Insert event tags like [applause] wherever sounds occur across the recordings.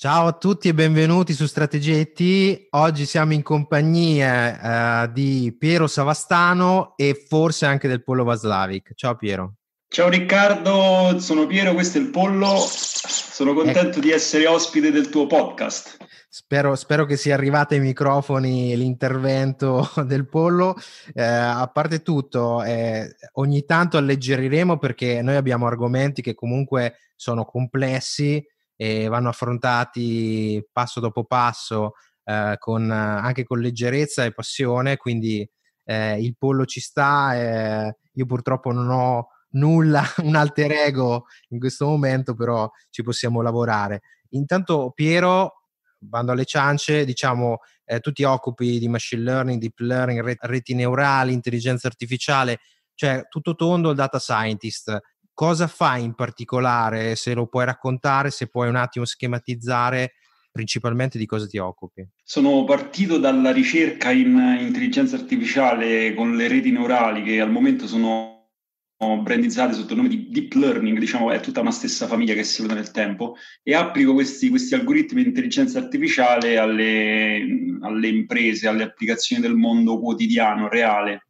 Ciao a tutti e benvenuti su Strategia IT. Oggi siamo in compagnia uh, di Piero Savastano e forse anche del Pollo Vaslavic. Ciao Piero. Ciao Riccardo, sono Piero, questo è il Pollo. Sono contento ecco. di essere ospite del tuo podcast. Spero, spero, che sia arrivato ai microfoni l'intervento [laughs] del pollo. Eh, a parte tutto, eh, ogni tanto alleggeriremo perché noi abbiamo argomenti che comunque sono complessi e vanno affrontati passo dopo passo eh, con, anche con leggerezza e passione, quindi eh, il pollo ci sta, eh, io purtroppo non ho nulla, [laughs] un alter ego in questo momento, però ci possiamo lavorare. Intanto Piero, bando alle ciance, diciamo, eh, tu ti occupi di machine learning, deep learning, reti neurali, intelligenza artificiale, cioè tutto tondo il data scientist cosa fai in particolare, se lo puoi raccontare, se puoi un attimo schematizzare principalmente di cosa ti occupi? Sono partito dalla ricerca in intelligenza artificiale con le reti neurali che al momento sono brandizzate sotto il nome di deep learning, diciamo è tutta una stessa famiglia che si vede nel tempo e applico questi, questi algoritmi di intelligenza artificiale alle, alle imprese, alle applicazioni del mondo quotidiano, reale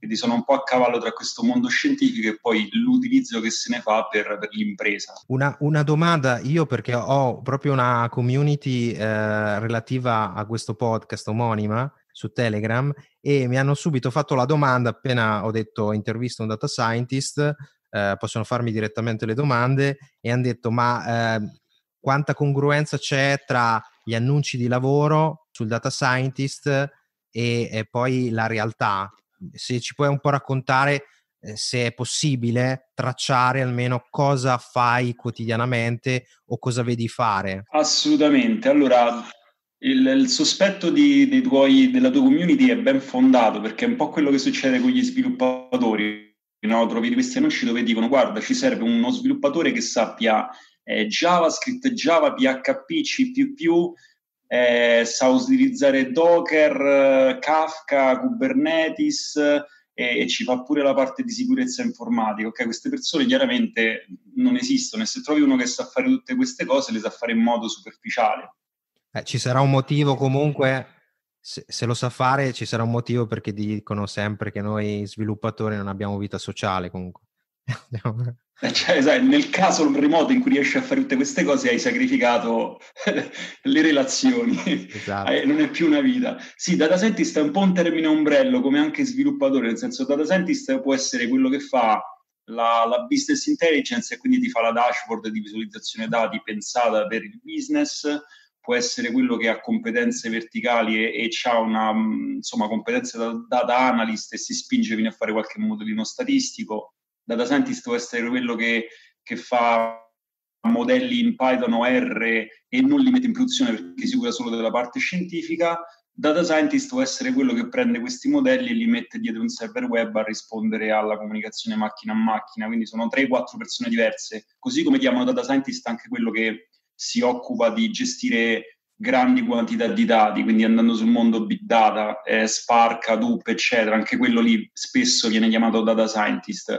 quindi sono un po' a cavallo tra questo mondo scientifico e poi l'utilizzo che se ne fa per, per l'impresa. Una, una, domanda, io perché ho proprio una community eh, relativa a questo podcast omonima su Telegram e mi hanno subito fatto la domanda appena ho detto intervista un data scientist, eh, possono farmi direttamente le domande e hanno detto ma eh, quanta congruenza c'è tra gli annunci di lavoro sul data scientist e, e poi la realtà? Se ci puoi un po' raccontare eh, se è possibile tracciare almeno cosa fai quotidianamente o cosa vedi fare. Assolutamente. Allora, il, il sospetto di, tuoi, della tua community è ben fondato perché è un po' quello che succede con gli sviluppatori. No? Trovi questi annunci dove dicono guarda ci serve uno sviluppatore che sappia eh, JavaScript, Java, PHP, C++, eh, sa utilizzare Docker, Kafka, Kubernetes eh, e, e, ci fa pure la parte di sicurezza informatica. Okay? Queste persone chiaramente non esistono e se trovi uno che sa fare tutte queste cose le sa fare in modo superficiale. Eh, ci sarà un motivo comunque, se, se, lo sa fare, ci sarà un motivo perché dicono sempre che noi sviluppatori non abbiamo vita sociale comunque. Eh, cioè, sai, nel caso remoto in cui riesci a fare tutte queste cose hai sacrificato [laughs] le relazioni, esatto. Non è più una vita. Sì, data scientist è un po' un termine ombrello come anche sviluppatore, nel senso data scientist può essere quello che fa la, la business intelligence e quindi ti fa la dashboard di visualizzazione dati pensata per il business, può essere quello che ha competenze verticali e, e ha una insomma, competenze da data analyst e si spinge fino a fare qualche modellino statistico data scientist può essere quello che, che fa modelli in Python o R e non li mette in produzione perché si cura solo della parte scientifica. Data scientist può essere quello che prende questi modelli e li mette dietro un server web a rispondere alla comunicazione macchina a macchina, quindi sono 3-4 persone diverse. Così come chiamano data scientist anche quello che si occupa di gestire grandi quantità di dati, quindi andando sul mondo big data, eh, Spark, Hadoop, eccetera, anche quello lì spesso viene chiamato data scientist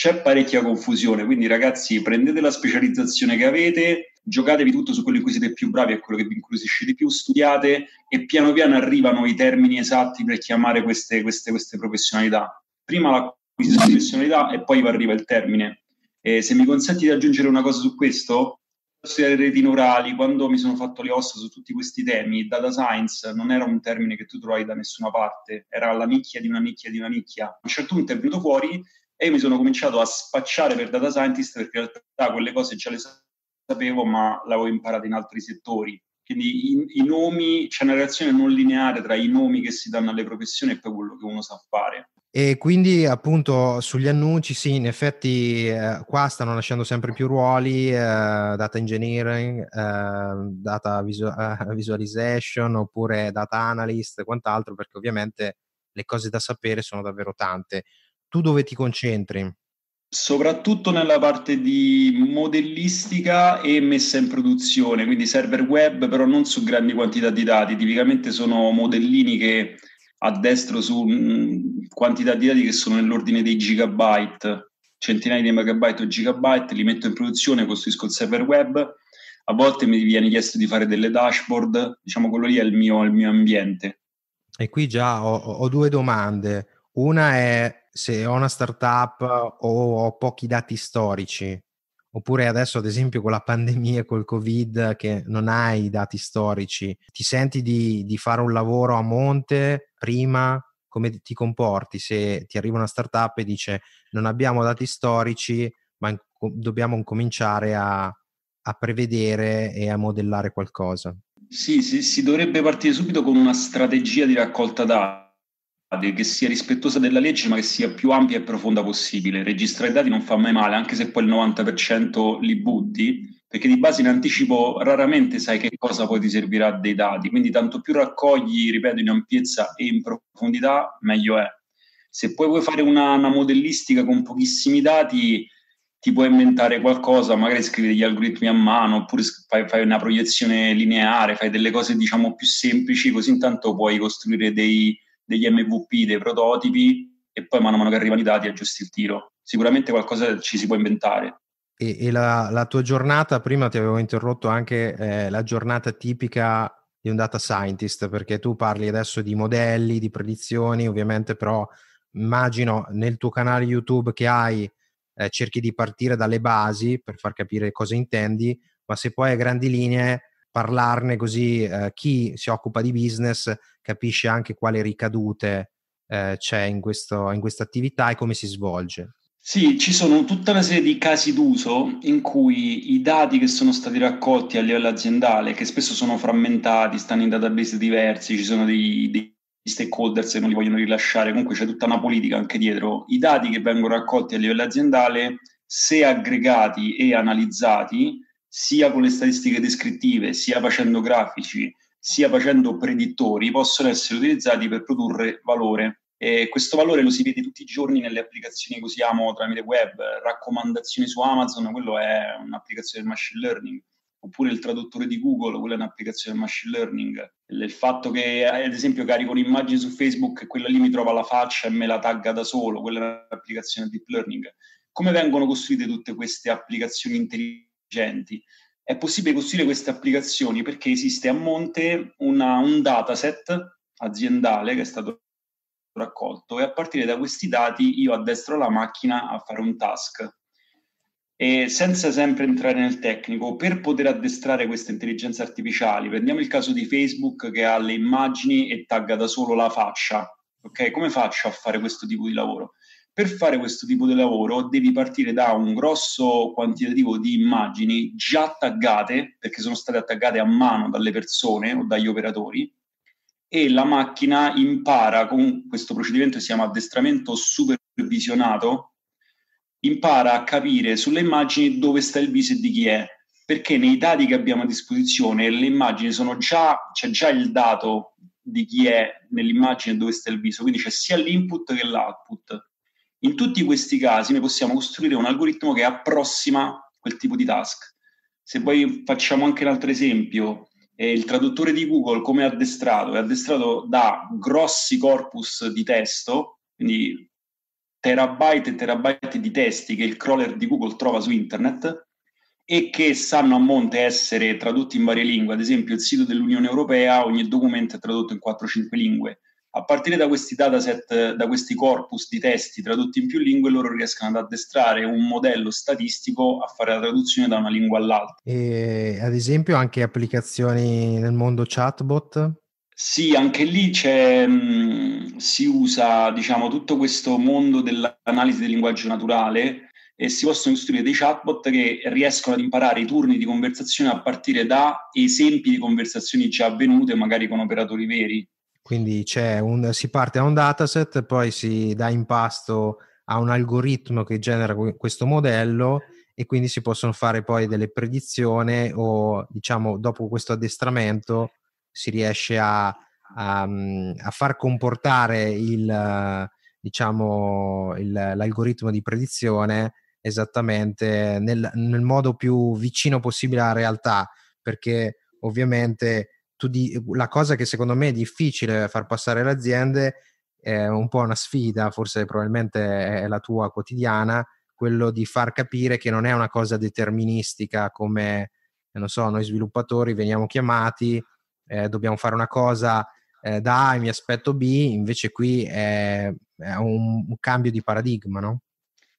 c'è parecchia confusione, quindi ragazzi prendete la specializzazione che avete, giocatevi tutto su quello in cui siete più bravi, è quello che vi incuriosisce di più, studiate e piano piano arrivano i termini esatti per chiamare queste, queste, queste professionalità. Prima l'acquisizione di professionalità e poi arriva il termine. E se mi consenti di aggiungere una cosa su questo, studiare reti neurali, quando mi sono fatto le ossa su tutti questi temi, data science non era un termine che tu trovavi da nessuna parte, era la nicchia di una nicchia di una nicchia. A un certo punto è venuto fuori e io mi sono cominciato a spacciare per data scientist perché in realtà quelle cose già le sapevo, ma le avevo imparate in altri settori. Quindi i, i, nomi, c'è una relazione non lineare tra i nomi che si danno alle professioni e poi quello che uno sa fare. E quindi appunto sugli annunci, sì, in effetti eh, qua stanno nascendo sempre più ruoli, eh, data engineering, eh, data visu- eh, visualization oppure data analyst e quant'altro, perché ovviamente le cose da sapere sono davvero tante tu dove ti concentri? Soprattutto nella parte di modellistica e messa in produzione, quindi server web, però non su grandi quantità di dati, tipicamente sono modellini che addestro su mh, quantità di dati che sono nell'ordine dei gigabyte, centinaia di megabyte o gigabyte, li metto in produzione, costruisco il server web. a volte mi viene chiesto di fare delle dashboard, diciamo quello lì è il mio, il mio ambiente. E qui già ho, ho, due domande. Una è se ho una startup o ho pochi dati storici, oppure adesso ad esempio con la pandemia, col Covid, che non hai i dati storici, ti senti di, di fare un lavoro a monte prima? Come ti comporti se ti arriva una startup e dice non abbiamo dati storici, ma dobbiamo incominciare a, a prevedere e a modellare qualcosa. Sì, sì, si dovrebbe partire subito con una strategia di raccolta dati che sia rispettosa della legge ma che sia più ampia e profonda possibile. Registrare i dati non fa mai male, anche se poi il 90% li butti, perché di base in anticipo raramente sai che cosa poi ti servirà dei dati, quindi tanto più raccogli, ripeto, in ampiezza e in profondità, meglio è. Se poi vuoi fare una, una modellistica con pochissimi dati, ti puoi inventare qualcosa, magari scrivi degli algoritmi a mano, oppure fai, fai, una proiezione lineare, fai delle cose diciamo più semplici, così intanto puoi costruire dei, degli MVP, dei prototipi e poi man mano che arrivano i dati aggiusti il tiro. Sicuramente qualcosa ci si può inventare. E, e la, la, tua giornata, prima ti avevo interrotto anche eh, la giornata tipica di un data scientist, perché tu parli adesso di modelli, di predizioni, ovviamente però immagino nel tuo canale YouTube che hai eh, cerchi di partire dalle basi per far capire cosa intendi, ma se poi a grandi linee parlarne così eh, chi si occupa di business capisce anche quali ricadute eh, c'è in, questo, in questa attività e come si svolge. Sì, ci sono tutta una serie di casi d'uso in cui i dati che sono stati raccolti a livello aziendale, che spesso sono frammentati, stanno in database diversi, ci sono dei, dei stakeholders e non li vogliono rilasciare, comunque c'è tutta una politica anche dietro. I dati che vengono raccolti a livello aziendale, se aggregati e analizzati, sia con le statistiche descrittive, sia facendo grafici, sia facendo predittori, possono essere utilizzati per produrre valore. E questo valore lo si vede tutti i giorni nelle applicazioni che usiamo tramite web, raccomandazioni su Amazon, quello è un'applicazione del machine learning oppure il traduttore di Google, quella è un'applicazione del machine learning. Il fatto che, ad esempio, carico un'immagine su Facebook e quella lì mi trova la faccia e me la tagga da solo, quella è un'applicazione deep learning. Come vengono costruite tutte queste applicazioni intelligenti? È possibile costruire queste applicazioni perché esiste a monte una, un dataset aziendale che è stato raccolto e a partire da questi dati io addestro la macchina a fare un task e senza sempre entrare nel tecnico, per poter addestrare queste intelligenze artificiali, prendiamo il caso di Facebook che ha le immagini e tagga da solo la faccia. Ok, come faccio a fare questo tipo di lavoro? Per fare questo tipo di lavoro devi partire da un grosso quantitativo di immagini già taggate, perché sono state attaccate a mano dalle persone o dagli operatori, e la macchina impara con questo procedimento che si chiama addestramento supervisionato, impara a capire sulle immagini dove sta il viso e di chi è, perché nei dati che abbiamo a disposizione le immagini sono già, c'è già il dato di chi è nell'immagine dove sta il viso, quindi c'è sia l'input che l'output. In tutti questi casi noi possiamo costruire un algoritmo che approssima quel tipo di task. Se poi facciamo anche un altro esempio, eh, il traduttore di Google come è addestrato? È addestrato da grossi corpus di testo, quindi terabyte e terabyte di testi che il crawler di Google trova su internet e che sanno a monte essere tradotti in varie lingue. Ad esempio, il sito dell'Unione Europea, ogni documento è tradotto in 4-5 lingue. A partire da questi dataset, da questi corpus di testi tradotti in più lingue, loro riescono ad addestrare un modello statistico a fare la traduzione da una lingua all'altra. E ad esempio anche applicazioni nel mondo chatbot? Sì, anche lì c'è, mh, si usa diciamo, tutto questo mondo dell'analisi del linguaggio naturale e si possono costruire dei chatbot che riescono ad imparare i turni di conversazione a partire da esempi di conversazioni già avvenute, magari con operatori veri. Quindi un, si parte da un dataset, poi si dà in pasto a un algoritmo che genera questo modello e quindi si possono fare poi delle predizioni o diciamo dopo questo addestramento si riesce a, a, mm, a far comportare il, diciamo, il, l'algoritmo di predizione esattamente nel, nel, modo più vicino possibile alla realtà, perché ovviamente di, la cosa che secondo me è difficile far passare alle aziende è un po' una sfida, forse probabilmente è la tua quotidiana, quello di far capire che non è una cosa deterministica come non so, noi sviluppatori veniamo chiamati, eh, dobbiamo fare una cosa eh, da A e mi aspetto B, invece qui è, è un, un, cambio di paradigma, no?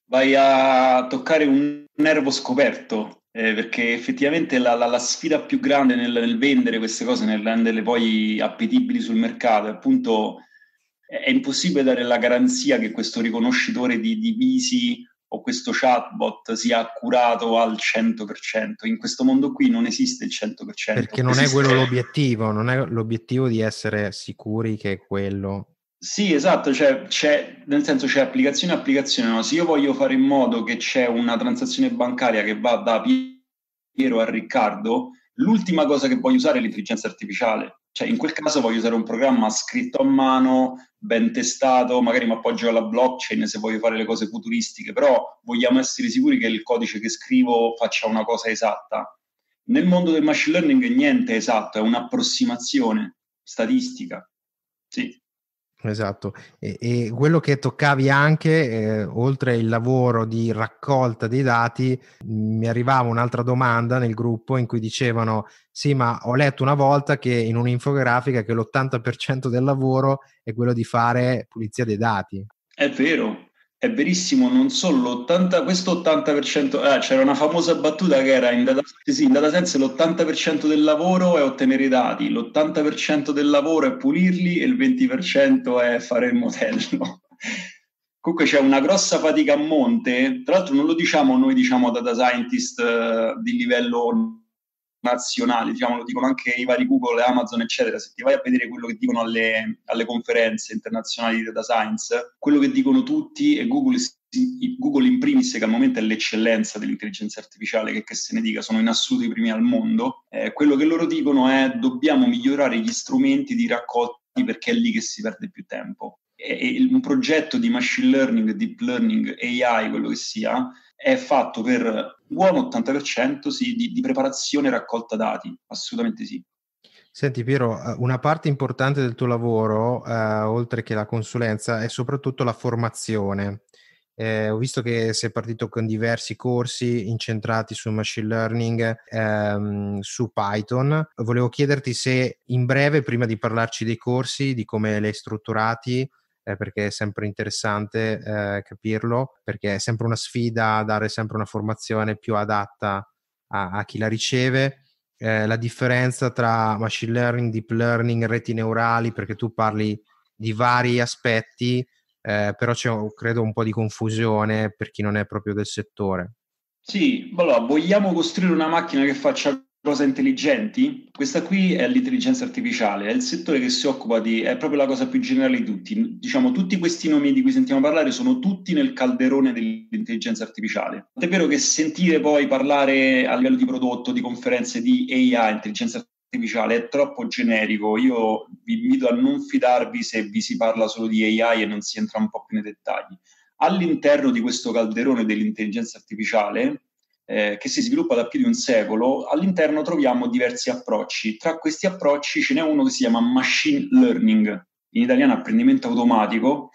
Vai a toccare un nervo scoperto, eh, perché effettivamente la, la, la, sfida più grande nel, nel, vendere queste cose, nel renderle poi appetibili sul mercato, è appunto è impossibile dare la garanzia che questo riconoscitore di, di visi o questo chatbot sia accurato al 100%. In questo mondo qui non esiste il 100%. Perché non esiste... è quello l'obiettivo, non è l'obiettivo di essere sicuri che è quello. Sì, esatto, cioè, c'è, nel senso c'è applicazione applicazione. No? Se io voglio fare in modo che c'è una transazione bancaria che va da Piero a Riccardo, l'ultima cosa che voglio usare è l'intelligenza artificiale. Cioè, in quel caso voglio usare un programma scritto a mano, ben testato, magari mi appoggio alla blockchain se voglio fare le cose futuristiche, però vogliamo essere sicuri che il codice che scrivo faccia una cosa esatta. Nel mondo del machine learning niente è esatto, è un'approssimazione statistica. Sì. Esatto, e, e, quello che toccavi anche, eh, oltre il lavoro di raccolta dei dati, mi arrivava un'altra domanda nel gruppo in cui dicevano sì, ma ho letto una volta che in un'infografica che l'80% del lavoro è quello di fare pulizia dei dati. È vero, è verissimo, non solo l'80, questo 80%, eh, c'era una famosa battuta che era in data, sì, in data science l'80% del lavoro è ottenere i dati, l'80% del lavoro è pulirli e il 20% è fare il modello. [laughs] Comunque c'è una grossa fatica a monte, tra l'altro non lo diciamo noi, diciamo data scientist eh, di livello nazionali, diciamo, lo dicono anche i vari Google, Amazon, eccetera. Se ti vai a vedere quello che dicono alle, alle conferenze internazionali di data science, quello che dicono tutti e Google, Google in primis, che al momento è l'eccellenza dell'intelligenza artificiale, che, che se ne dica, sono in assoluto i primi al mondo, eh, quello che loro dicono è dobbiamo migliorare gli strumenti di raccolta perché è lì che si perde più tempo. E, un progetto di machine learning, deep learning, AI, quello che sia, è fatto per buon 80% sì, di, di preparazione e raccolta dati, assolutamente sì. Senti Piero, eh, una parte importante del tuo lavoro, eh, oltre che la consulenza, è soprattutto la formazione. Eh, ho visto che sei partito con diversi corsi incentrati su machine learning, ehm, su Python. Volevo chiederti se in breve, prima di parlarci dei corsi, di come li hai strutturati, eh, perché è sempre interessante eh, capirlo, perché è sempre una sfida dare sempre una formazione più adatta a, a chi la riceve. Eh, la differenza tra machine learning, deep learning, reti neurali, perché tu parli di vari aspetti, eh, però c'è credo un po' di confusione per chi non è proprio del settore. Sì, allora vogliamo costruire una macchina che faccia cose intelligenti, questa qui è l'intelligenza artificiale, è il settore che si occupa di, è proprio la cosa più generale di tutti. Diciamo, tutti questi nomi di cui sentiamo parlare sono tutti nel calderone dell'intelligenza artificiale. È vero che sentire poi parlare a livello di prodotto, di conferenze di AI, intelligenza artificiale, è troppo generico. Io vi invito a non fidarvi se vi si parla solo di AI e non si entra un po' più nei dettagli. All'interno di questo calderone dell'intelligenza artificiale, eh, che si sviluppa da più di un secolo, all'interno troviamo diversi approcci. Tra questi approcci ce n'è uno che si chiama machine learning, in italiano apprendimento automatico,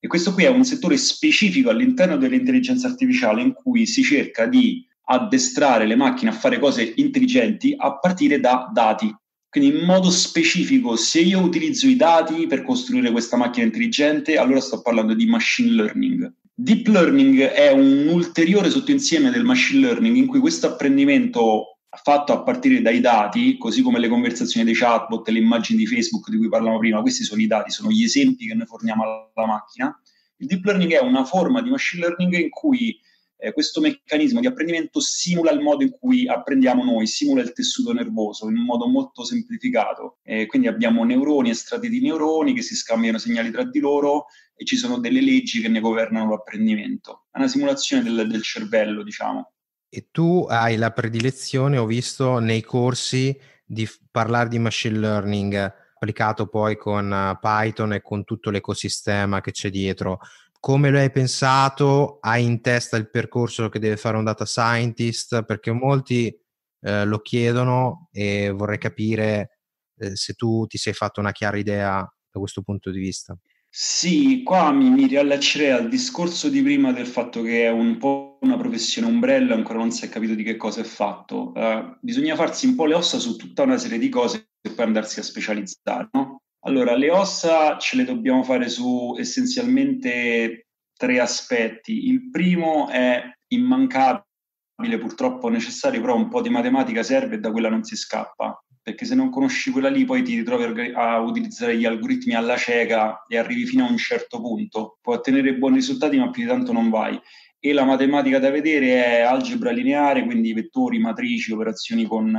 e questo qui è un settore specifico all'interno dell'intelligenza artificiale in cui si cerca di addestrare le macchine a fare cose intelligenti a partire da dati. Quindi in modo specifico, se io utilizzo i dati per costruire questa macchina intelligente, allora sto parlando di machine learning. Deep learning è un ulteriore sottoinsieme del machine learning in cui questo apprendimento fatto a partire dai dati, così come le conversazioni dei chatbot le immagini di Facebook di cui parlavamo prima, questi sono i dati, sono gli esempi che noi forniamo alla macchina. Il deep learning è una forma di machine learning in cui eh, questo meccanismo di apprendimento simula il modo in cui apprendiamo noi, simula il tessuto nervoso in un modo molto semplificato. Eh, quindi abbiamo neuroni e strati di neuroni che si scambiano segnali tra di loro e ci sono delle leggi che ne governano l'apprendimento. È una simulazione del, del cervello, diciamo. E tu hai la predilezione, ho visto nei corsi, di f- parlare di machine learning applicato poi con uh, Python e con tutto l'ecosistema che c'è dietro. Come lo hai pensato? Hai in testa il percorso che deve fare un data scientist? Perché molti eh, lo chiedono e vorrei capire eh, se tu ti sei fatto una chiara idea da questo punto di vista. Sì, qua mi, mi riallaccerei al discorso di prima del fatto che è un po' una professione ombrello e ancora non si è capito di che cosa è fatto. Uh, bisogna farsi un po' le ossa su tutta una serie di cose e poi andarsi a specializzare, no? Allora, le ossa ce le dobbiamo fare su essenzialmente tre aspetti. Il primo è immancabile, purtroppo necessario, però un po' di matematica serve e da quella non si scappa perché se non conosci quella lì poi ti ritrovi a utilizzare gli algoritmi alla cieca e arrivi fino a un certo punto. Puoi ottenere buoni risultati, ma più di tanto non vai. E la matematica da vedere è algebra lineare, quindi vettori, matrici, operazioni con,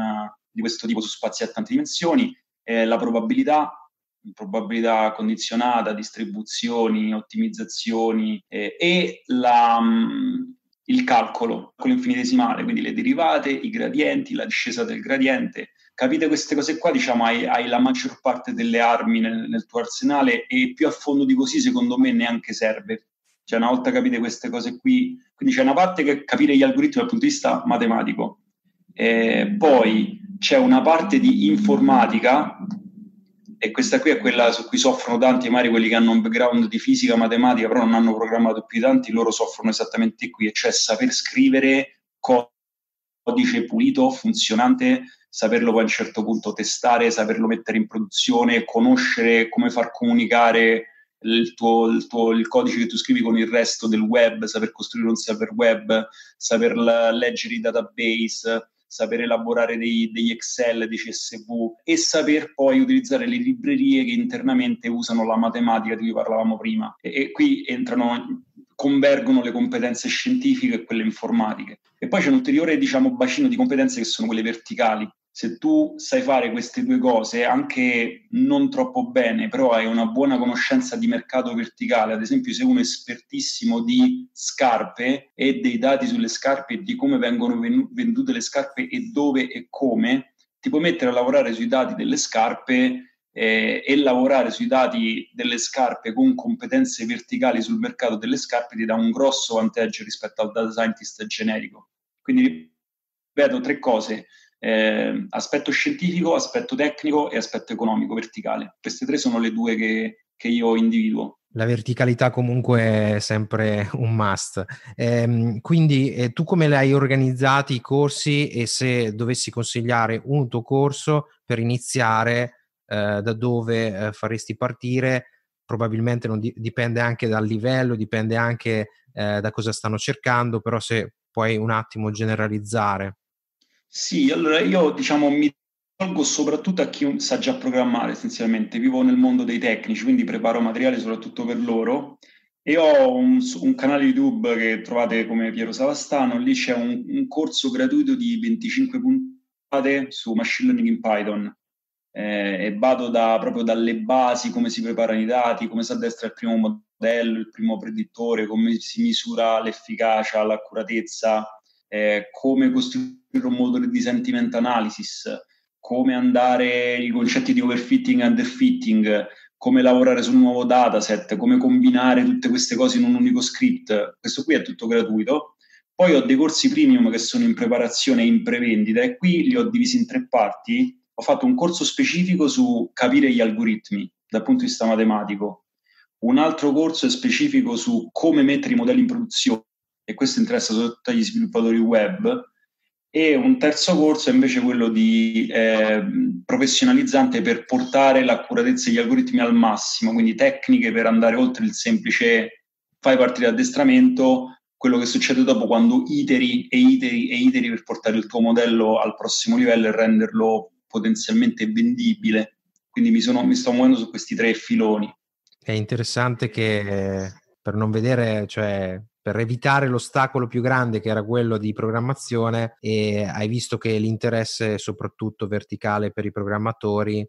di questo tipo su spazi a tante dimensioni, eh, la probabilità, probabilità condizionata, distribuzioni, ottimizzazioni eh, e la, um, il calcolo, quello infinitesimale, quindi le derivate, i gradienti, la discesa del gradiente, capite queste cose qua, diciamo, hai, hai la maggior parte delle armi nel, nel, tuo arsenale e più a fondo di così, secondo me, neanche serve. Cioè, una volta capite queste cose qui, quindi c'è una parte che è capire gli algoritmi dal punto di vista matematico, eh, poi c'è una parte di informatica, e questa qui è quella su cui soffrono tanti, magari quelli che hanno un background di fisica, matematica, però non hanno programmato più tanti, loro soffrono esattamente qui, e cioè saper scrivere codice pulito, funzionante, saperlo poi a un certo punto testare, saperlo mettere in produzione, conoscere come far comunicare il, tuo, il, tuo, il codice che tu scrivi con il resto del web, saper costruire un server web, saper leggere i database, saper elaborare dei, degli Excel, dei CSV e saper poi utilizzare le librerie che internamente usano la matematica di cui parlavamo prima. E, e qui entrano convergono le competenze scientifiche e quelle informatiche. E poi c'è un ulteriore diciamo, bacino di competenze che sono quelle verticali, se tu sai fare queste due cose, anche non troppo bene, però hai una buona conoscenza di mercato verticale, ad esempio sei uno espertissimo di scarpe e dei dati sulle scarpe e di come vengono vendute le scarpe e dove e come, ti puoi mettere a lavorare sui dati delle scarpe eh, e lavorare sui dati delle scarpe con competenze verticali sul mercato delle scarpe ti dà un grosso vantaggio rispetto al data scientist generico. Quindi ripeto tre cose eh, aspetto scientifico, aspetto tecnico e aspetto economico verticale. Queste tre sono le due che, che io individuo. La verticalità comunque è sempre [laughs] un must. Eh, quindi eh, tu come l'hai organizzati i corsi e se dovessi consigliare un tuo corso per iniziare, eh, da dove eh, faresti partire? Probabilmente non di- dipende anche dal livello, dipende anche eh, da cosa stanno cercando, però se puoi un attimo generalizzare. Sì, allora io diciamo mi tolgo soprattutto a chi sa già programmare essenzialmente, vivo nel mondo dei tecnici, quindi preparo materiale soprattutto per loro. E ho un, un canale YouTube che trovate come Piero Savastano, lì c'è un, un corso gratuito di 25 puntate su machine learning in Python. Eh, e vado da, proprio dalle basi, come si preparano i dati, come si addestra il primo modello, il primo predittore, come si misura l'efficacia, l'accuratezza, eh, come costruire un motore di sentiment analysis, come andare i concetti di overfitting e underfitting, come lavorare su un nuovo dataset, come combinare tutte queste cose in un unico script. Questo qui è tutto gratuito. Poi ho dei corsi premium che sono in preparazione e in prevendita e qui li ho divisi in tre parti. Ho fatto un corso specifico su capire gli algoritmi dal punto di vista matematico, un altro corso è specifico su come mettere i modelli in produzione e questo interessa soprattutto agli sviluppatori web, e un terzo corso è invece quello di eh, professionalizzante per portare l'accuratezza degli algoritmi al massimo, quindi tecniche per andare oltre il semplice fai partire l'addestramento, quello che succede dopo quando iteri e iteri e iteri per portare il tuo modello al prossimo livello e renderlo potenzialmente vendibile. Quindi mi, sono, mi sto muovendo su questi tre filoni. È interessante che per non vedere, cioè per evitare l'ostacolo più grande che era quello di programmazione e hai visto che l'interesse è soprattutto verticale per i programmatori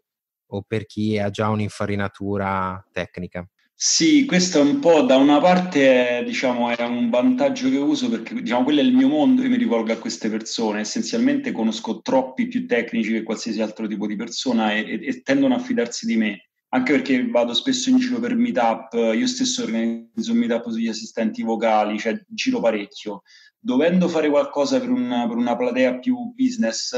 o per chi ha già un'infarinatura tecnica. Sì, questo è un po' da una parte diciamo, è un vantaggio che uso perché diciamo, quello è il mio mondo, io mi rivolgo a queste persone, essenzialmente conosco troppi più tecnici che qualsiasi altro tipo di persona e, e, e tendono a fidarsi di me anche perché vado spesso in giro per meetup, io stesso organizzo un meetup sugli assistenti vocali, cioè giro parecchio. Dovendo fare qualcosa per una, per una platea più business,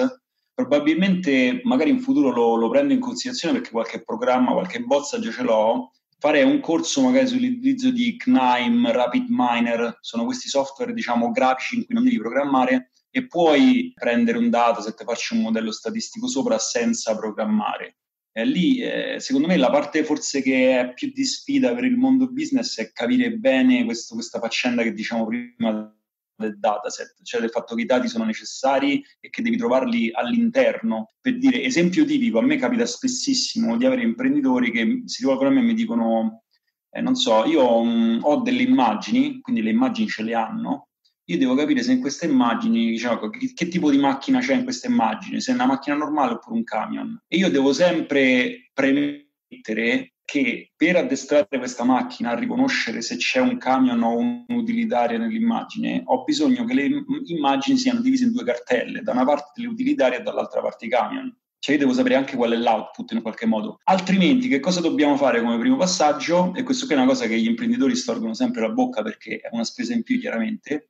probabilmente magari in futuro lo, lo, prendo in considerazione perché qualche programma, qualche bozza già ce l'ho, farei un corso magari sull'utilizzo di KNIME, Rapid Miner, sono questi software diciamo grafici in cui non devi programmare e puoi prendere un dataset, farci un modello statistico sopra senza programmare. E lì, eh, secondo me, la parte forse che è più di sfida per il mondo business è capire bene questo, questa faccenda che diciamo prima del dataset, cioè del fatto che i dati sono necessari e che devi trovarli all'interno. Per dire, esempio tipico, a me capita spessissimo di avere imprenditori che si rivolgono a me e mi dicono, eh, non so, io ho, ho delle immagini, quindi le immagini ce le hanno, io devo capire se in queste immagini, diciamo, che, che, tipo di macchina c'è in queste immagini, se è una macchina normale oppure un camion. E io devo sempre premettere che per addestrare questa macchina a riconoscere se c'è un camion o un utilitario nell'immagine, ho bisogno che le immagini siano divise in due cartelle, da una parte le utilitarie e dall'altra parte i camion. Cioè io devo sapere anche qual è l'output in qualche modo. Altrimenti che cosa dobbiamo fare come primo passaggio? E questo qui è una cosa che gli imprenditori storgono sempre la bocca perché è una spesa in più chiaramente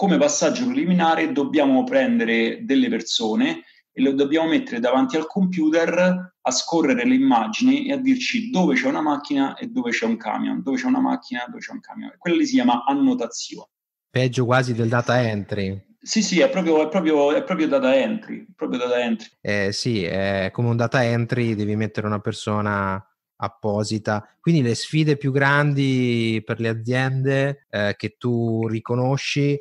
come passaggio preliminare dobbiamo prendere delle persone e le dobbiamo mettere davanti al computer a scorrere le immagini e a dirci dove c'è una macchina e dove c'è un camion, dove c'è una macchina e dove c'è un camion. Quella lì si chiama annotazione. Peggio quasi del data entry. Sì, sì, è proprio, è proprio, è proprio data entry. Proprio data entry. Eh, sì, è come un data entry, devi mettere una persona apposita. Quindi le sfide più grandi per le aziende eh, che tu riconosci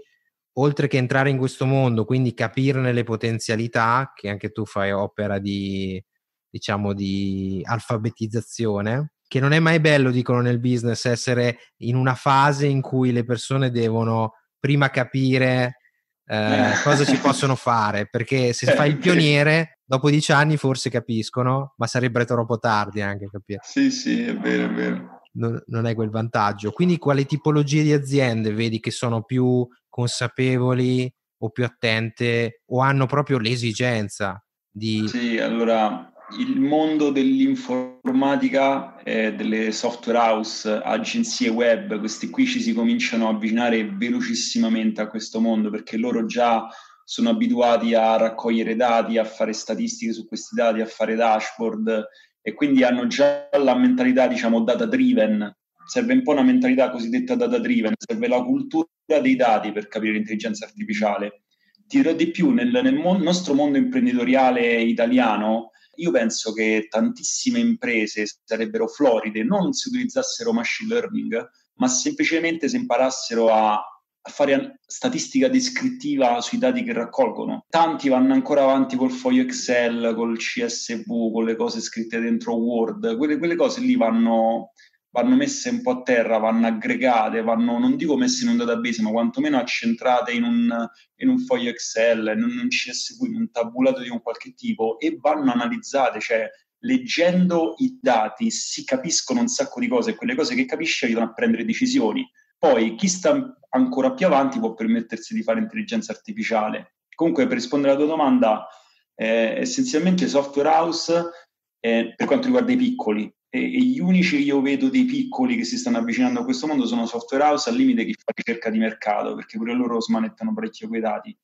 oltre che entrare in questo mondo, quindi capirne le potenzialità, che anche tu fai opera di, diciamo, di alfabetizzazione, che non è mai bello, dicono nel business, essere in una fase in cui le persone devono prima capire eh, cosa ci [laughs] possono fare, perché se fai il pioniere, dopo dieci anni forse capiscono, ma sarebbe troppo tardi anche capire. Sì, sì, è vero, è vero. Non, non hai quel vantaggio. Quindi quale tipologie di aziende vedi che sono più consapevoli o più attente o hanno proprio l'esigenza di... Sì, allora il mondo dell'informatica, eh, delle software house, agenzie web, questi qui ci si cominciano a avvicinare velocissimamente a questo mondo perché loro già sono abituati a raccogliere dati, a fare statistiche su questi dati, a fare dashboard e quindi hanno già la mentalità, diciamo, data driven. Serve un po' una mentalità cosiddetta data driven, serve la cultura dei dati per capire l'intelligenza artificiale. Ti dirò di più, nel, nel mon- nostro mondo imprenditoriale italiano, io penso che tantissime imprese sarebbero floride non se utilizzassero machine learning, ma semplicemente se imparassero a, a fare statistica descrittiva sui dati che raccolgono. Tanti vanno ancora avanti col foglio Excel, col CSV, con le cose scritte dentro Word, quelle, quelle cose lì vanno, vanno messe un po' a terra, vanno aggregate, vanno, non dico messe in un database, ma quantomeno accentrate in un, in un foglio Excel, in un CSV, in un tabulato di un qualche tipo e vanno analizzate, cioè leggendo i dati si capiscono un sacco di cose e quelle cose che capisci aiutano a prendere decisioni. Poi chi sta ancora più avanti può permettersi di fare intelligenza artificiale. Comunque, per rispondere alla tua domanda, eh, essenzialmente software house eh, per quanto riguarda i piccoli, e, gli unici che io vedo dei piccoli che si stanno avvicinando a questo mondo sono software house, al limite chi fa ricerca di mercato, perché pure loro smanettano parecchio quei dati.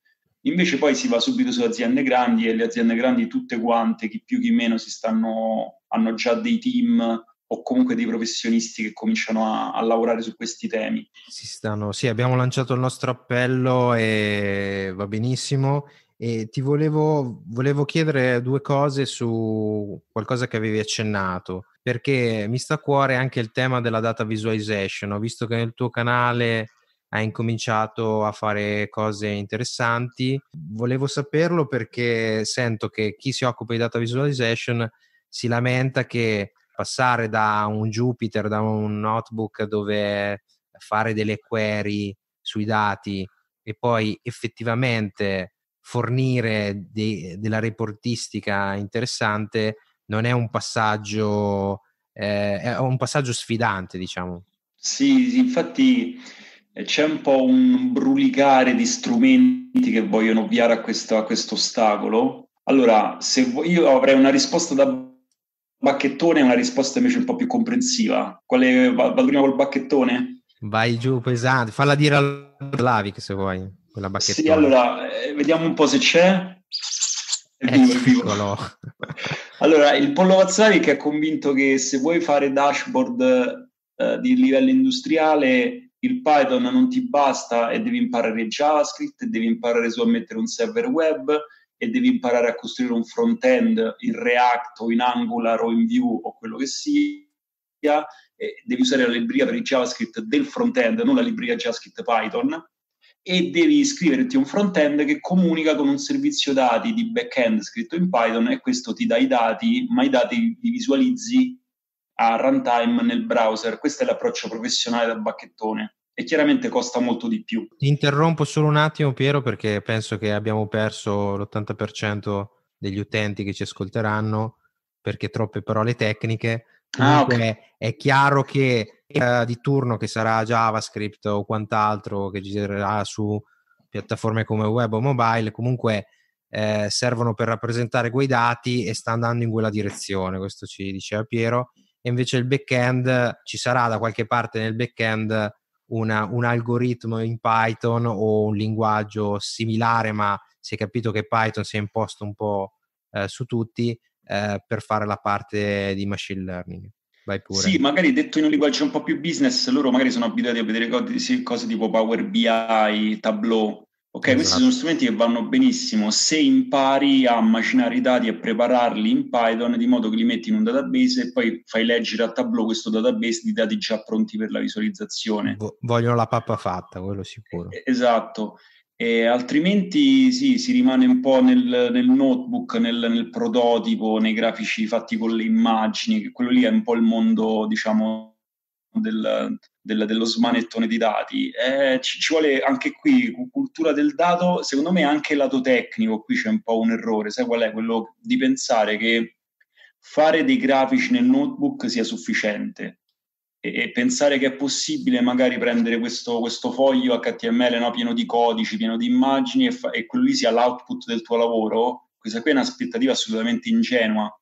Invece poi si va subito su aziende grandi e le aziende grandi tutte quante, chi più chi meno, stanno, hanno già dei team o comunque dei professionisti che cominciano a, a lavorare su questi temi. Stanno, sì, abbiamo lanciato il nostro appello e va benissimo. E ti volevo, volevo chiedere due cose su qualcosa che avevi accennato, perché mi sta a cuore anche il tema della data visualization. Ho visto che nel tuo canale hai incominciato a fare cose interessanti. Volevo saperlo perché sento che chi si occupa di data visualization si lamenta che passare da un Jupyter, da un notebook dove fare delle query sui dati e poi effettivamente fornire de- della reportistica interessante non è un passaggio, eh, è un passaggio sfidante, diciamo. Sì, infatti eh, c'è un po' un brulicare di strumenti che vogliono ovviare a questo, a questo ostacolo. Allora, se io avrei una risposta da bacchettone e una risposta invece un po' più comprensiva. Quale vado prima col bacchettone? Vai giù pesante, falla dire al se vuoi quella bacchettona. Sì, allora, eh, vediamo un po' se c'è. È vivo, è vivo. Allora, il Pollo Vazzari che è convinto che se vuoi fare dashboard eh, di livello industriale, il Python non ti basta e devi imparare JavaScript, devi imparare su a mettere un server web e devi imparare a costruire un front-end in React o in Angular o in Vue o quello che sia, devi usare la libreria per il JavaScript del front-end, non la libreria JavaScript Python, e devi scriverti un front-end che comunica con un servizio dati di back-end scritto in Python e questo ti dà i dati, ma i dati li visualizzi a runtime nel browser. Questo è l'approccio professionale da bacchettone e chiaramente costa molto di più. Interrompo solo un attimo Piero perché penso che abbiamo perso l'80% degli utenti che ci ascolteranno perché troppe parole tecniche. Ah, okay. è chiaro che eh, di turno che sarà JavaScript o quant'altro che girerà su piattaforme come web o mobile, comunque eh, servono per rappresentare quei dati e sta andando in quella direzione, questo ci diceva Piero. E invece il backend ci sarà da qualche parte nel backend una, un algoritmo in Python o un linguaggio similare, ma si è capito che Python si è imposto un po' eh, su tutti eh, per fare la parte di machine learning. Sì, magari detto in un linguaggio un po' più business, loro magari sono abituati a vedere cose tipo Power BI, Tableau. Ok, esatto. questi sono strumenti che vanno benissimo se impari a macinare i dati e prepararli in Python di modo che li metti in un database e poi fai leggere a Tableau questo database di dati già pronti per la visualizzazione. Vogliono la pappa fatta, quello sicuro. Esatto. E altrimenti sì, si rimane un po' nel, nel notebook, nel, nel, prototipo, nei grafici fatti con le immagini, che quello lì è un po' il mondo, diciamo, del, del, dello smanettone di dati. Eh, ci, ci, vuole anche qui cultura del dato, secondo me anche lato tecnico, qui c'è un po' un errore, sai qual è? Quello di pensare che fare dei grafici nel notebook sia sufficiente e, e pensare che è possibile magari prendere questo, questo foglio HTML no, pieno di codici, pieno di immagini e, fa, e quello lì sia l'output del tuo lavoro, questa qui è un'aspettativa assolutamente ingenua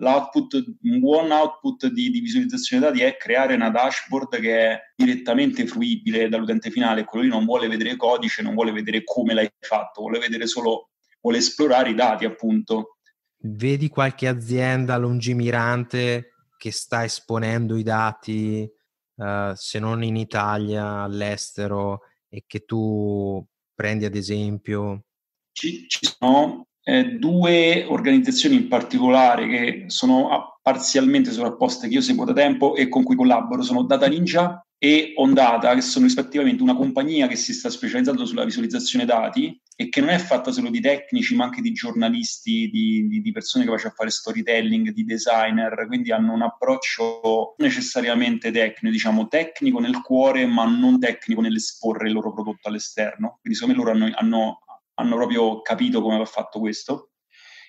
un buon output di, di, visualizzazione dati è creare una dashboard che è direttamente fruibile dall'utente finale. Quello lì non vuole vedere codice, non vuole vedere come l'hai fatto, vuole vedere solo, vuole esplorare i dati, appunto. Vedi qualche azienda lungimirante che sta esponendo i dati, uh, se non in Italia, all'estero, e che tu prendi ad esempio? Ci, ci sono eh, due organizzazioni in particolare che sono parzialmente sovrapposte, che io seguo da tempo e con cui collaboro, sono Data Ninja e Ondata, che sono rispettivamente una compagnia che si sta specializzando sulla visualizzazione dati e che non è fatta solo di tecnici, ma anche di giornalisti, di, di, di persone che a fare storytelling, di designer, quindi hanno un approccio necessariamente tecnico, diciamo tecnico nel cuore, ma non tecnico nell'esporre il loro prodotto all'esterno. Quindi secondo me loro hanno, hanno hanno proprio capito come va fatto questo.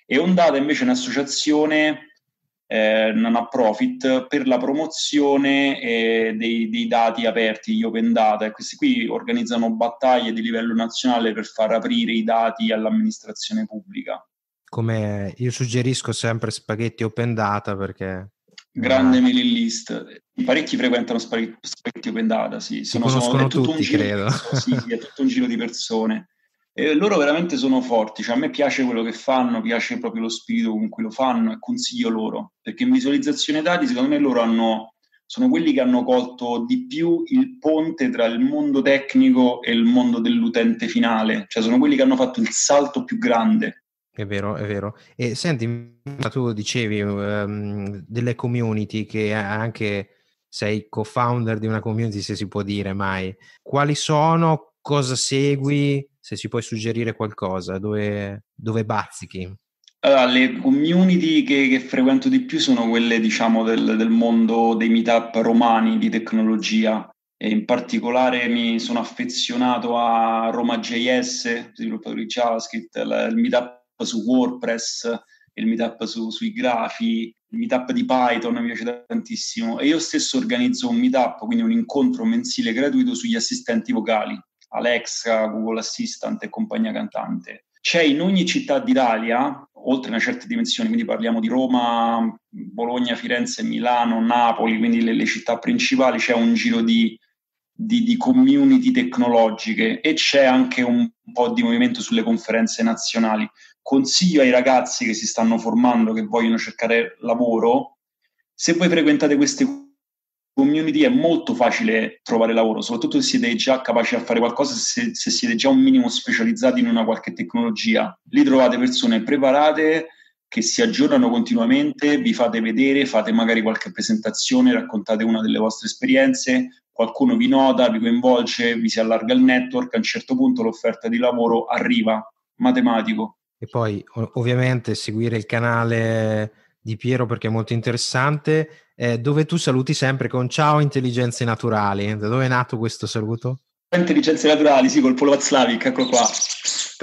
E Ondata invece è un'associazione eh, non profit per la promozione eh, dei, dei, dati aperti, gli open data, e questi qui organizzano battaglie di livello nazionale per far aprire i dati all'amministrazione pubblica. Come io suggerisco sempre spaghetti open data perché... Grande ah. mailing list. Parecchi frequentano spaghetti open data, sì. Sono, conoscono sono, tutti, credo. Sì, sì, è tutto un giro di persone. E loro veramente sono forti, cioè a me piace quello che fanno, piace proprio lo spirito con cui lo fanno e consiglio loro, perché in visualizzazione dati secondo me loro hanno, sono quelli che hanno colto di più il ponte tra il mondo tecnico e il mondo dell'utente finale, cioè sono quelli che hanno fatto il salto più grande. È vero, è vero. E senti, tu dicevi um, delle community che anche sei co-founder di una community, se si può dire mai. Quali sono? Cosa segui? Se ci puoi suggerire qualcosa, dove, dove bazzichi? Allora, le community che, che, frequento di più sono quelle, diciamo, del, del mondo dei meetup romani di tecnologia. E in particolare mi sono affezionato a Roma.js, sviluppatore di JavaScript, il, il meetup su WordPress, il meetup su, sui grafi, il meetup di Python mi piace tantissimo. E io stesso organizzo un meetup, quindi un incontro mensile gratuito sugli assistenti vocali. Alexa, Google Assistant e compagnia cantante. C'è in ogni città d'Italia, oltre una certa dimensione, quindi parliamo di Roma, Bologna, Firenze, Milano, Napoli, quindi le, le città principali, c'è un giro di, di, di, community tecnologiche e c'è anche un po' di movimento sulle conferenze nazionali. consiglio ai ragazzi che si stanno formando, che vogliono cercare lavoro, se voi frequentate queste community è molto facile trovare lavoro, soprattutto se siete già capaci a fare qualcosa, se, se siete già un minimo specializzati in una qualche tecnologia. Lì trovate persone preparate che si aggiornano continuamente, vi fate vedere, fate magari qualche presentazione, raccontate una delle vostre esperienze, qualcuno vi nota, vi coinvolge, vi si allarga il network, a un certo punto l'offerta di lavoro arriva, matematico. E poi ovviamente seguire il canale di Piero perché è molto interessante, eh, dove tu saluti sempre con ciao intelligenze naturali. Da dove è nato questo saluto? Intelligenze naturali, sì, col polo Slavic, ecco qua.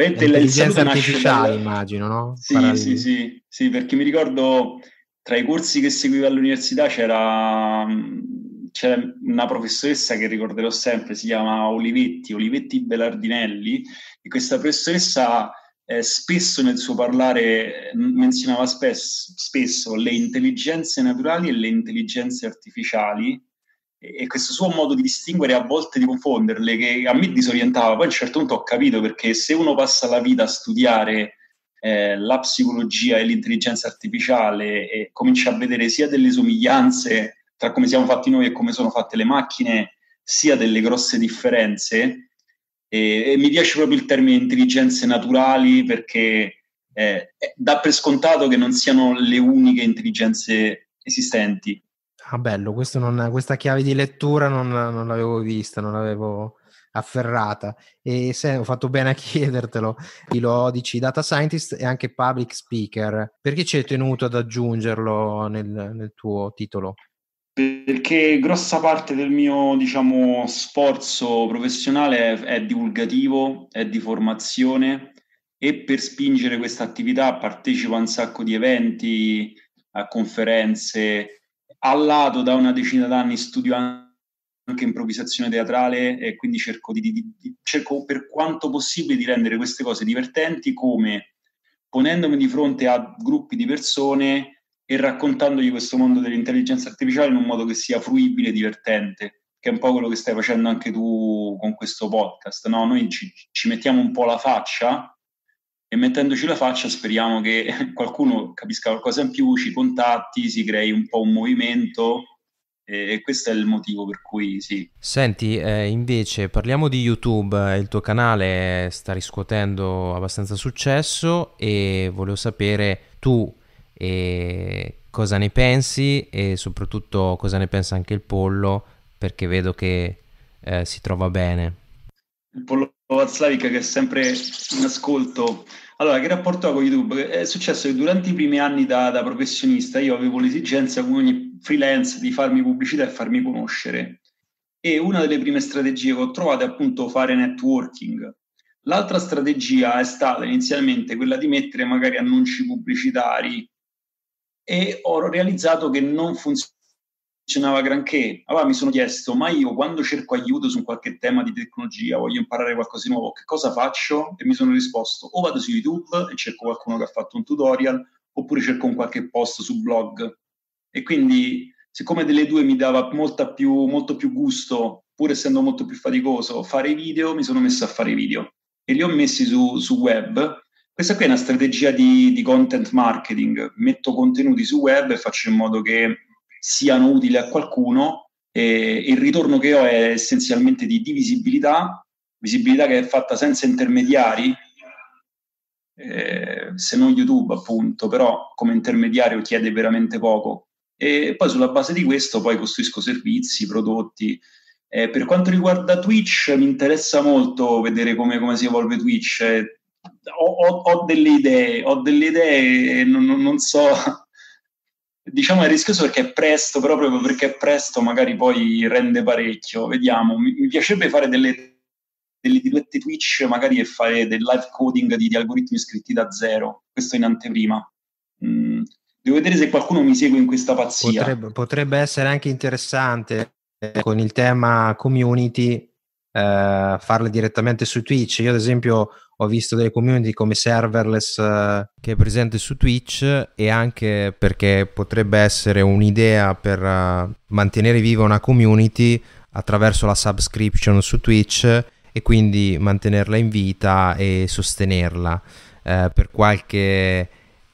Intelligenza artificiale, dal... immagino, no? Sì, sì, sì, sì, perché mi ricordo tra i corsi che seguivo all'università c'era, c'era una professoressa che ricorderò sempre, si chiama Olivetti, Olivetti Belardinelli, e questa professoressa eh, spesso nel suo parlare menzionava spesso, spesso le intelligenze naturali e le intelligenze artificiali e questo suo modo di distinguere a volte di confonderle che a me disorientava. Poi a un certo punto ho capito perché se uno passa la vita a studiare eh, la psicologia e l'intelligenza artificiale e comincia a vedere sia delle somiglianze tra come siamo fatti noi e come sono fatte le macchine sia delle grosse differenze e, e mi piace proprio il termine intelligenze naturali perché eh, dà per scontato che non siano le uniche intelligenze esistenti Ah, bello, non, questa chiave di lettura non, non, l'avevo vista, non l'avevo afferrata. E se ho fatto bene a chiedertelo, lo dici data scientist e anche public speaker. Perché ci hai tenuto ad aggiungerlo nel, nel tuo titolo? Perché grossa parte del mio, diciamo, sforzo professionale è, divulgativo, è di formazione e per spingere questa attività partecipo a un sacco di eventi, a conferenze, al lato da una decina d'anni studio anche improvvisazione teatrale e quindi cerco, di, di, di, cerco per quanto possibile di rendere queste cose divertenti come ponendomi di fronte a gruppi di persone e raccontandogli questo mondo dell'intelligenza artificiale in un modo che sia fruibile e divertente, che è un po' quello che stai facendo anche tu con questo podcast. No? Noi ci, ci mettiamo un po' la faccia e mettendoci la faccia speriamo che [laughs] qualcuno capisca qualcosa in più, ci contatti, si crei un po' un movimento e questo è il motivo per cui sì. Senti, eh, invece parliamo di YouTube, il tuo canale sta riscuotendo abbastanza successo e volevo sapere tu eh, cosa ne pensi e soprattutto cosa ne pensa anche il pollo perché vedo che eh, si trova bene. Il pollo Slavica che è sempre in ascolto. Allora, che rapporto ho con YouTube? È successo che durante i primi anni da, da professionista io avevo l'esigenza, come ogni freelance, di farmi pubblicità e farmi conoscere. E una delle prime strategie che ho trovato è appunto fare networking. L'altra strategia è stata inizialmente quella di mettere magari annunci pubblicitari e ho realizzato che non funziona funzionava granché. Allora mi sono chiesto, ma io quando cerco aiuto su qualche tema di tecnologia, voglio imparare qualcosa di nuovo, che cosa faccio? E mi sono risposto, o vado su YouTube e cerco qualcuno che ha fatto un tutorial, oppure cerco un qualche post su blog. E quindi, siccome delle due mi dava più, molto più gusto, pur essendo molto più faticoso, fare video, mi sono messo a fare video. E li ho messi su, su web. Questa qui è una strategia di, di content marketing. Metto contenuti su web e faccio in modo che siano utili a qualcuno e il ritorno che ho è essenzialmente di divisibilità, visibilità che è fatta senza intermediari, eh, se non YouTube appunto, però come intermediario chiede veramente poco. E poi sulla base di questo poi costruisco servizi, prodotti. Eh, per quanto riguarda Twitch mi interessa molto vedere come, come si evolve Twitch. Eh, ho, ho, ho, delle idee, ho delle idee e non, non, so diciamo è rischioso perché è presto, però proprio perché è presto magari poi rende parecchio. Vediamo, mi, mi piacerebbe fare delle, delle dirette Twitch magari e fare del live coding di, di algoritmi scritti da zero, questo in anteprima. Mm, devo vedere se qualcuno mi segue in questa pazzia. Potrebbe, potrebbe essere anche interessante eh, con il tema community eh, farle direttamente su Twitch. Io ad esempio ho visto delle community come serverless uh, che è presente su Twitch e anche perché potrebbe essere un'idea per uh, mantenere viva una community attraverso la subscription su Twitch e quindi mantenerla in vita e sostenerla. eh, per qualche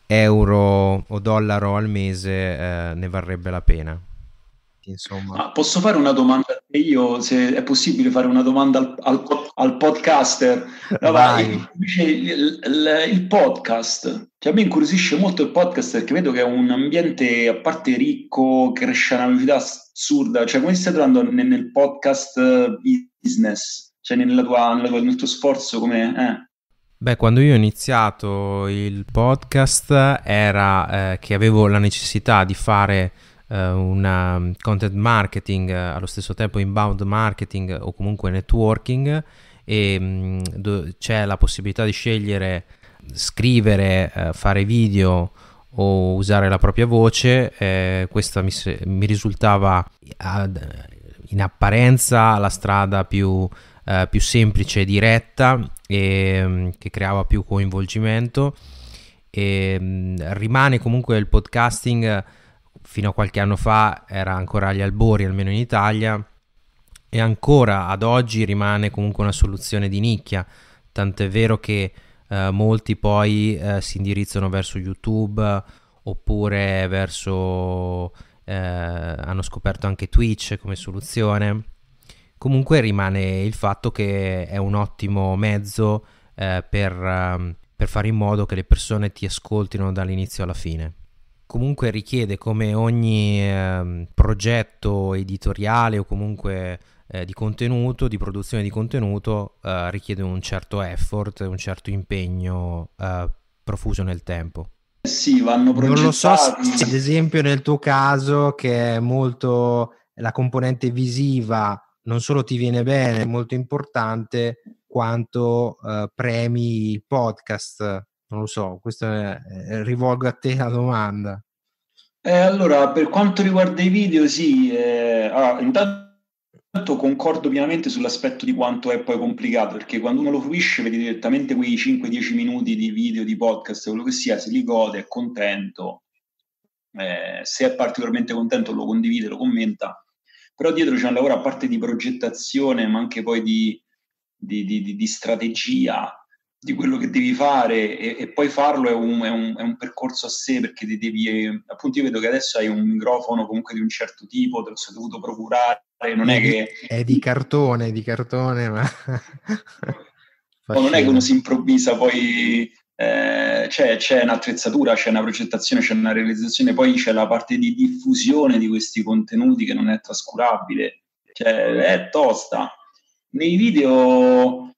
euro o dollaro al mese eh, ne varrebbe la pena. Insomma. Ah, posso fare una domanda a te io, se è possibile fare una domanda al, al, al podcaster? No, il, il, il, il, podcast, cioè a me incuriosisce molto il podcast perché vedo che è un ambiente a parte ricco, cresce una velocità assurda, cioè come stai trovando nel, nel podcast business, cioè nella tua, nella tua, nel tuo sforzo come... Eh? Beh, quando io ho iniziato il podcast era eh, che avevo la necessità di fare eh, una um, content marketing, eh, allo stesso tempo inbound marketing o comunque networking e mm, c'è la possibilità di scegliere scrivere, eh, fare video o usare la propria voce, eh, questa mi, mi risultava in apparenza la strada più, eh, più semplice e diretta e mm, che creava più coinvolgimento e mm, rimane comunque il podcasting fino a qualche anno fa era ancora agli albori, almeno in Italia, e ancora ad oggi rimane comunque una soluzione di nicchia, tant'è vero che eh, molti poi eh, si indirizzano verso YouTube oppure verso... Eh, hanno scoperto anche Twitch come soluzione. Comunque rimane il fatto che è un ottimo mezzo eh, per, ehm, per fare in modo che le persone ti ascoltino dall'inizio alla fine comunque richiede come ogni eh, progetto editoriale o comunque eh, di contenuto, di produzione di contenuto, eh, richiede un certo effort, un certo impegno eh, profuso nel tempo. Sì, vanno progettati. Non lo so se, ad esempio nel tuo caso che è molto la componente visiva non solo ti viene bene, è molto importante quanto eh, premi il podcast non lo so, questo è, rivolgo a te la domanda. Eh, allora, per quanto riguarda i video, sì, eh, ah, intanto concordo pienamente sull'aspetto di quanto è poi complicato, perché quando uno lo fruisce vedi direttamente quei 5-10 minuti di video, di podcast, quello che sia, si li gode, è contento, eh, se è particolarmente contento lo condivide, lo commenta, però dietro c'è un lavoro a parte di progettazione, ma anche poi di, di, di, di strategia, di quello che devi fare e, e poi farlo è un, è, un, è un, percorso a sé perché ti devi, appunto io vedo che adesso hai un microfono comunque di un certo tipo, te lo sei dovuto procurare, non è, è che... È di cartone, di cartone, [laughs] ma... non è che uno si improvvisa poi... Eh, c'è, c'è, un'attrezzatura, c'è una progettazione, c'è una realizzazione, poi c'è la parte di diffusione di questi contenuti che non è trascurabile, cioè è tosta. Nei video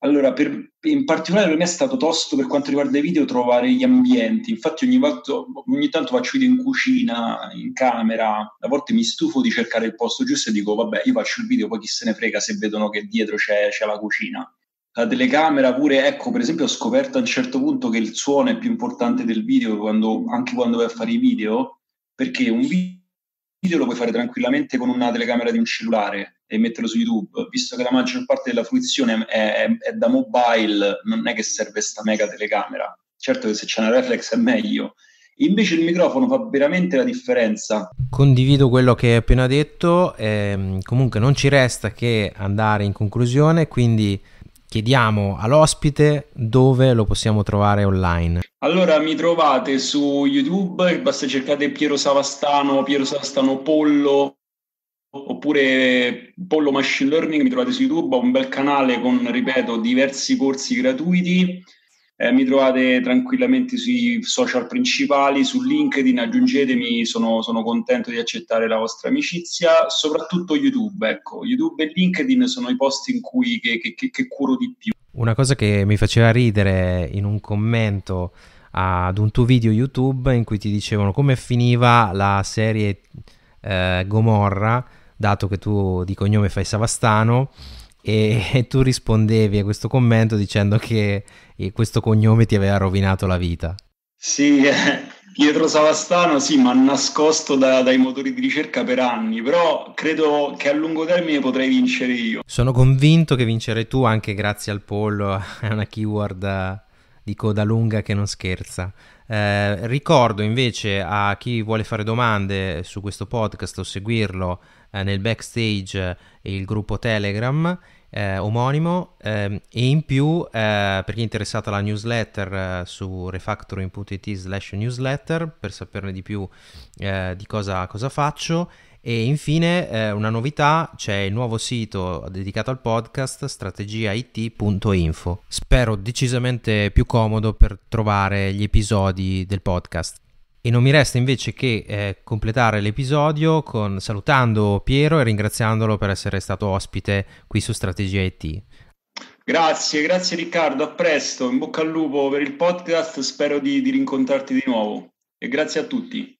allora, per, in particolare per me è stato tosto per quanto riguarda i video trovare gli ambienti. Infatti ogni, volta, ogni tanto faccio video in cucina, in camera, a volte mi stufo di cercare il posto giusto e dico vabbè io faccio il video, poi chi se ne frega se vedono che dietro c'è, c'è la cucina. La telecamera pure, ecco, per esempio ho scoperto a un certo punto che il suono è più importante del video quando, anche quando vai a fare i video, perché un video lo puoi fare tranquillamente con una telecamera di un cellulare e metterlo su YouTube, visto che la maggior parte della fruizione è, è, è da mobile, non è che serve questa mega telecamera. Certo che se c'è una reflex è meglio. Invece il microfono fa veramente la differenza. Condivido quello che hai appena detto, eh, comunque non ci resta che andare in conclusione, quindi chiediamo all'ospite dove lo possiamo trovare online. Allora mi trovate su YouTube, basta cercare Piero Savastano, Piero Savastano Pollo, oppure Pollo Machine Learning, mi trovate su YouTube, ho un bel canale con, ripeto, diversi corsi gratuiti eh, mi trovate tranquillamente sui social principali, su LinkedIn, aggiungetemi, sono, sono, contento di accettare la vostra amicizia, soprattutto YouTube, ecco, YouTube e LinkedIn sono i posti in cui che, che, che curo di più. Una cosa che mi faceva ridere in un commento ad un tuo video YouTube in cui ti dicevano come finiva la serie eh, Gomorra, dato che tu di cognome fai Savastano, e, [laughs] e tu rispondevi a questo commento dicendo che questo cognome ti aveva rovinato la vita. Sì, [laughs] eh, Pietro Savastano sì, mi ha nascosto da, dai motori di ricerca per anni, però credo che a lungo termine potrei vincere io. Sono convinto che vincerai tu anche grazie al pollo, [laughs] è una keyword di coda lunga che non scherza. Eh, ricordo invece a chi vuole fare domande su questo podcast o seguirlo eh, nel backstage e il gruppo Telegram eh, omonimo eh, e in più eh, per chi è interessato alla newsletter eh, su refactoring.it slash newsletter per saperne di più eh, di cosa, cosa faccio e infine eh, una novità, c'è il nuovo sito dedicato al podcast strategiait.info. Spero decisamente più comodo per trovare gli episodi del podcast. E non mi resta invece che eh, completare l'episodio con, salutando Piero e ringraziandolo per essere stato ospite qui su Strategia IT. Grazie, grazie Riccardo, a presto, in bocca al lupo per il podcast, spero di, di rincontrarti di nuovo e grazie a tutti.